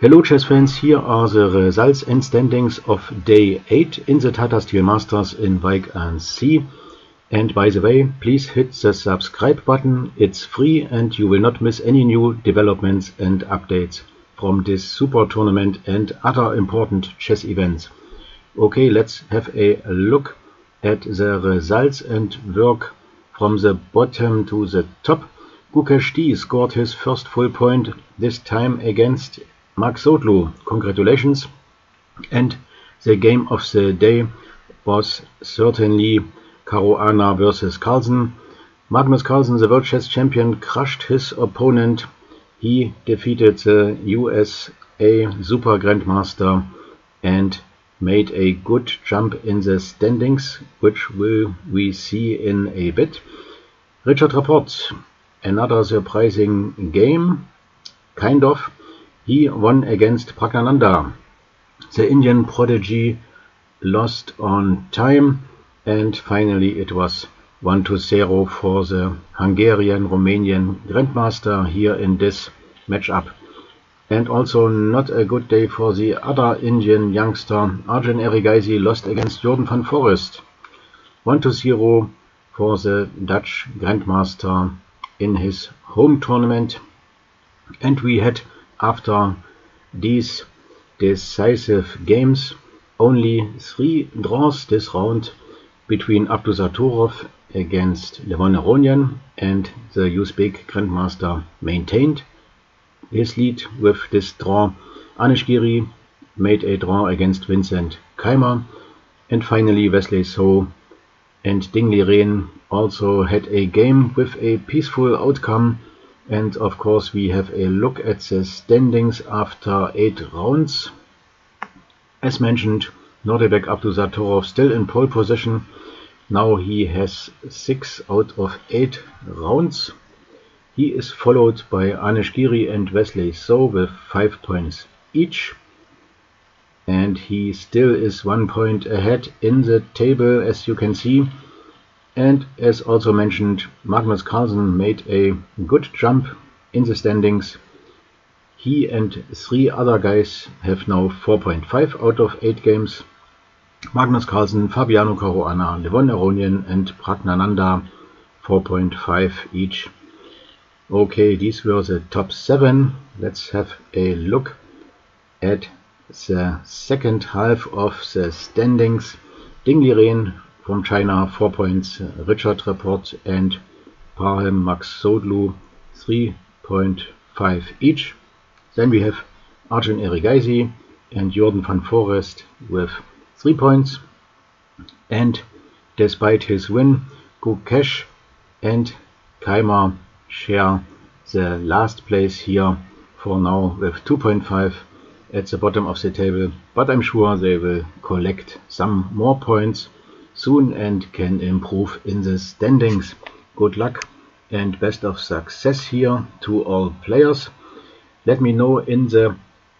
Hello chess fans, here are the results and standings of day 8 in the Tata Steel Masters in Wijk aan Zee. And by the way, please hit the subscribe button, it's free and you will not miss any new developments and updates from this super tournament and other important chess events. Okay, let's have a look at the results and work from the bottom to the top. Gukesh D scored his first full point, this time against Maghsoodloo, congratulations. And the game of the day was certainly Caruana versus Carlsen. Magnus Carlsen, the world chess champion, crushed his opponent. He defeated the USA Super Grandmaster and made a good jump in the standings, which will we see in a bit. Richard Rapport, another surprising game, kind of. He won against Praggnanandhaa. The Indian prodigy lost on time and finally it was 1 to 0 for the Hungarian-Romanian Grandmaster here in this matchup. And also not a good day for the other Indian youngster. Arjun Erigaisi lost against Jordan van Foreest. 1 to 0 for the Dutch Grandmaster in his home tournament. And we had after these decisive games, only three draws this round between Abdusattorov against Levon Aronian and the Uzbek Grandmaster maintained his lead with this draw. Anish Giri made a draw against Vincent Keymer and finally Wesley So and Ding Liren also had a game with a peaceful outcome and of course we have a look at the standings after 8 rounds. As mentioned, Nodirbek Abdusattorov still in pole position. Now he has 6 out of 8 rounds. He is followed by Anish Giri and Wesley So with 5 points each. And he still is 1 point ahead in the table as you can see. And as also mentioned, Magnus Carlsen made a good jump in the standings. He and three other guys have now 4.5 out of 8 games. Magnus Carlsen, Fabiano Caruana, Levon Aronian and Praggnanandhaa 4.5 each. Okay, these were the top 7. Let's have a look at the second half of the standings. Ding Liren from China 4 points, Richard Rapport and Parham Max Sootlu 3.5 each. Then we have Arjun Erigaisi and Jordan van Foreest with 3 points. And despite his win, Gukesh and Keymer share the last place here for now with 2.5 at the bottom of the table. But I'm sure they will collect some more points soon and can improve in the standings. Good luck and best of success here to all players. Let me know in the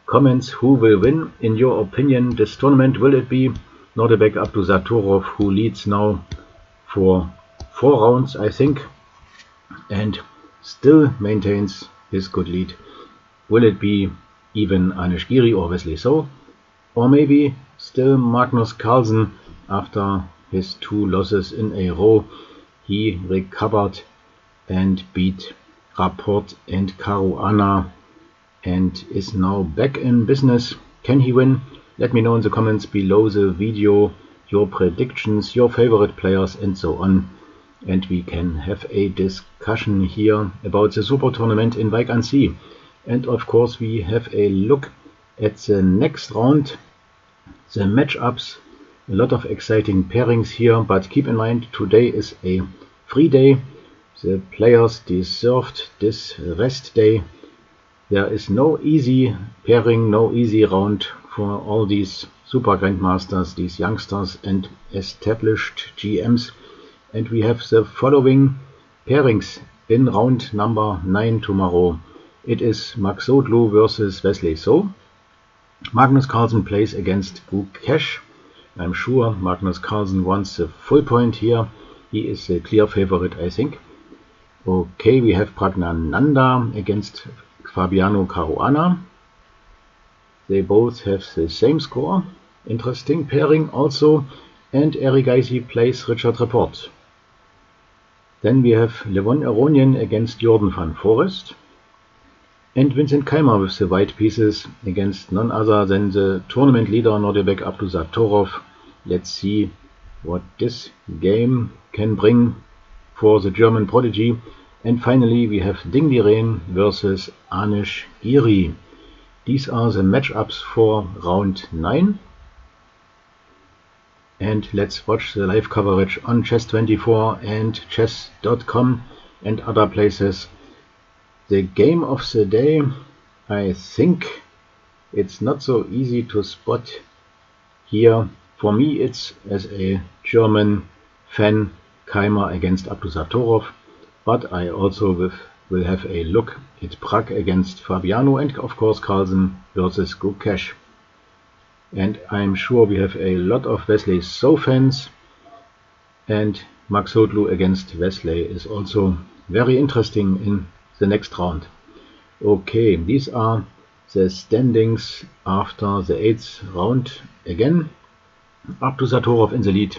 comments who will win. In your opinion, this tournament, will it be Nodirbek Abdusattorov who leads now for four rounds, I think, and still maintains his good lead. Will it be even Anish Giri or Wesley So? Or maybe still Magnus Carlsen after his two losses in a row. He recovered and beat Rapport and Caruana and is now back in business. Can he win? Let me know in the comments below the video your predictions, your favorite players and so on. And we can have a discussion here about the Super Tournament in Zee. And of course we have a look at the next round, the matchups a lot of exciting pairings here, but keep in mind today is a free day. The players deserved this rest day. There is no easy pairing, no easy round for all these super grandmasters, these youngsters and established GMs. And we have the following pairings in round number 9 tomorrow. It is Maghsoodloo versus Wesley So. Magnus Carlsen plays against Gukesh. I'm sure Magnus Carlsen wants a full point here. He is a clear favorite, I think. Okay, we have Praggnanandhaa against Fabiano Caruana. They both have the same score. Interesting pairing also. And Erigaisi plays Richard Rapport. Then we have Levon Aronian against Jordan van Foreest. And Vincent Keymer with the white pieces against none other than the tournament leader Nodirbek Abdusattorov. Let's see what this game can bring for the German prodigy. And finally we have Ding Liren versus Anish Giri. These are the matchups for round 9 and let's watch the live coverage on chess24 and chess.com and other places. The game of the day, I think it's not so easy to spot here. For me it's as a German fan Keymer against Abdusattorov, but I also with, will have a look at Pragg against Fabiano and of course Carlsen versus Gukesh and I'm sure we have a lot of Wesley So fans and Maghsoodloo against Wesley is also very interesting in the next round. Okay, these are the standings after the 8th round again. Abdusattorov in the lead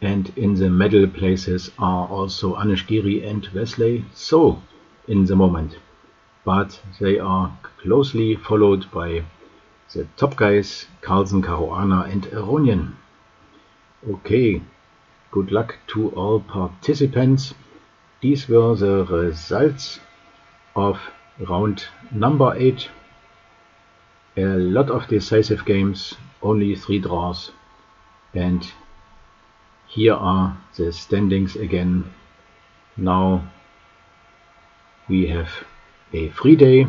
and in the medal places are also Anish Giri and Wesley So in the moment. But they are closely followed by the top guys Carlsen, Caruana and Aronian. Okay, good luck to all participants. These were the results of round number 8. A lot of decisive games, only 3 draws. And here are the standings again. Now we have a free day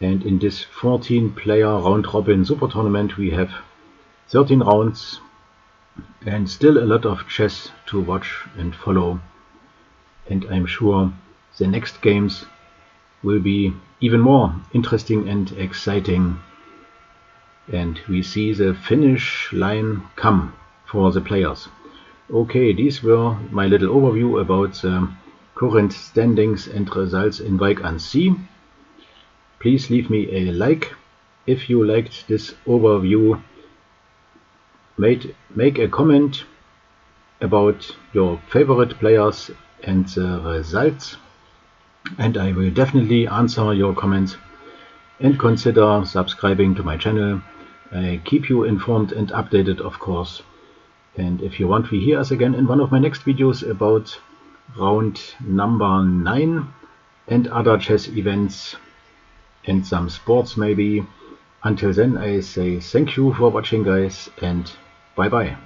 and in this 14 player round robin super tournament we have 13 rounds and still a lot of chess to watch and follow and I'm sure the next games will be even more interesting and exciting and we see the finish line come for the players. Okay, these were my little overview about the current standings and results in Wijk aan Zee. Please leave me a like if you liked this overview. Made, make a comment about your favorite players and the results and I will definitely answer your comments and consider subscribing to my channel. I keep you informed and updated of course and if you want to hear us again in one of my next videos about round number 9 and other chess events and some sports maybe. Until then I say thank you for watching guys and bye bye.